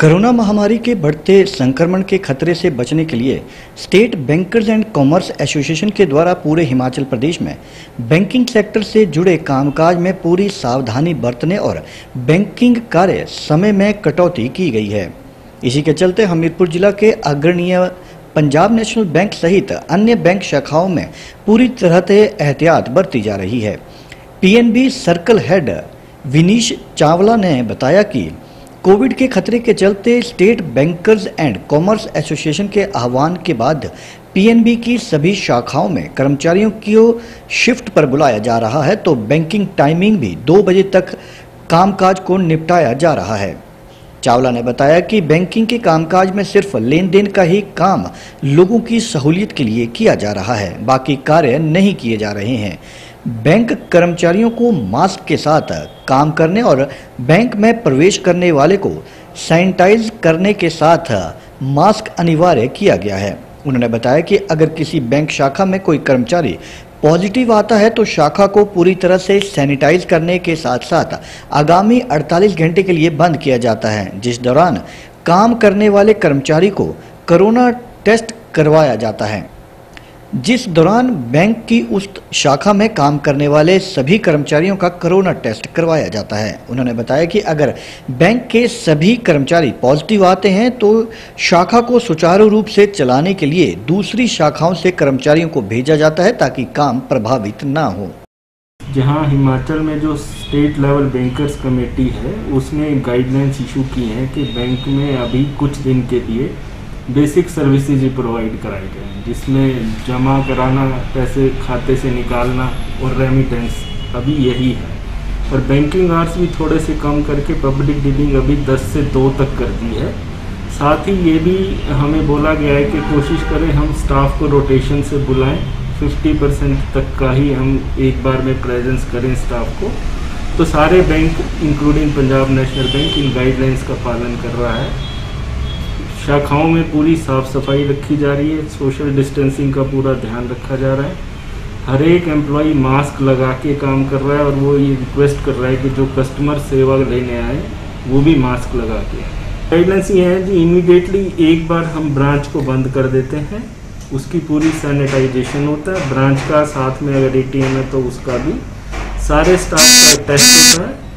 Corona महामारी के बढ़ते संक्रमण के खतरे से बचने के लिए state bankers and commerce association के द्वारा पूरे हिमाचल प्रदेश में बैंकिंग सेक्टर से जुड़े कामकाज में पूरी सावधानी बरतने और बैंकिंग कार्य समय में कटौती की गई है। इसी के चलते हमीरपुर जिला के अग्रणीय पंजाब नेशनल बैंक सहित अन्य बैंक शाखाओं में पूरी तरह से एहतियात बरती जा रही है। PNB circle head Vinish Chawla ने बताया कि कोविड के खतरे के चलते state bankers and commerce association के आह्वान के बाद पीएनबी की सभी शाखाओं में कर्मचारियों को शिफ्ट पर बुलाया जा रहा है तो बैंकिंग टाइमिंग भी दो बजे तक कामकाज को निपटाया जा रहा है। चावला ने बताया कि बैंकिंग के कामकाज में सिर्फ़ लेन देन का ही काम लोगों की सहूलियत के लिए किया जा रहा है, बाकी कार्य नहीं किए जा रहे हैं। बैंक कर्मचारियों को मास्क के साथ काम करने और बैंक में प्रवेश करने वाले को सैनिटाइज करने के साथ मास्क अनिवार्य किया गया है। उन्होंने बताया कि अगर किसी बैंक शाखा में कोई कर्मचारी पॉजिटिव आता है तो शाखा को पूरी तरह से सैनिटाइज करने के साथ साथ आगामी 48 घंटे के लिए बंद किया जाता है। जिस दौरान काम करने वाले कर्मचारी को कोरोना टेस्ट करवाया जाता है। जिस दौरान बैंक की उस शाखा में काम करने वाले सभी कर्मचारियों का कोरोना टेस्ट करवाया जाता है। उन्होंने बताया कि अगर बैंक के सभी कर्मचारी पॉजिटिव आते हैं तो शाखा को सुचारू रूप से चलाने के लिए दूसरी शाखाओं से कर्मचारियों को भेजा जाता है ताकि काम प्रभावित ना हो। जहाँ हिमाचल में जो स्टेट लेवल बैंकर्स कमेटी है, उसने गाइडलाइंस इशू की हैं कि बैंक में अभी कुछ दिन के लिए बेसिक सर्विसेज़ ही प्रोवाइड कराए गए हैं, जिसमें जमा कराना, पैसे खाते से निकालना और रेमिटेंस अभी यही है। और बैंकिंग आर्ट्स भी थोड़े से कम करके पब्लिक डीलिंग अभी 10 से 2 तक कर दी है। साथ ही ये भी हमें बोला गया है कि कोशिश करें हम स्टाफ को रोटेशन से बुलाएँ। 50 परसेंट तक का ही हम एक बार में प्रेजेंस करें स्टाफ को। तो सारे bank including Punjab national bank इन गाइडलाइंस का पालन कर रहा है। शाखाओं में पूरी साफ़ सफ़ाई रखी जा रही है। सोशल डिस्टेंसिंग का पूरा ध्यान रखा जा रहा है। हर एक एम्प्लॉय मास्क लगा के काम कर रहा है और वो ये रिक्वेस्ट कर रहा है कि जो कस्टमर सेवा लेने आए, वो भी मास्क लगा के गाइडलाइंस ये है कि इमीडिएटली एक बार हम ब्रांच को बंद कर देते हैं। उसकी पूरी सैनिटाइजेशन होता है। ब्रांच का साथ में अगर ए है तो उसका भी। सारे स्टाफ का टेस्ट होता है।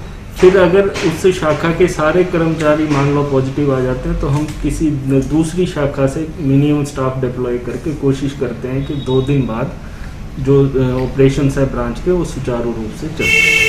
फिर अगर उस शाखा के सारे कर्मचारी मान लो पॉजिटिव आ जाते हैं तो हम किसी दूसरी शाखा से मिनिमम स्टाफ डिप्लॉय करके कोशिश करते हैं कि दो दिन बाद जो ऑपरेशन है ब्रांच के, वो सुचारू रूप से चलते हैं